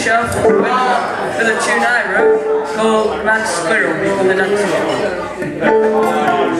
show for the tune I wrote called Mad Squirrel before the next one.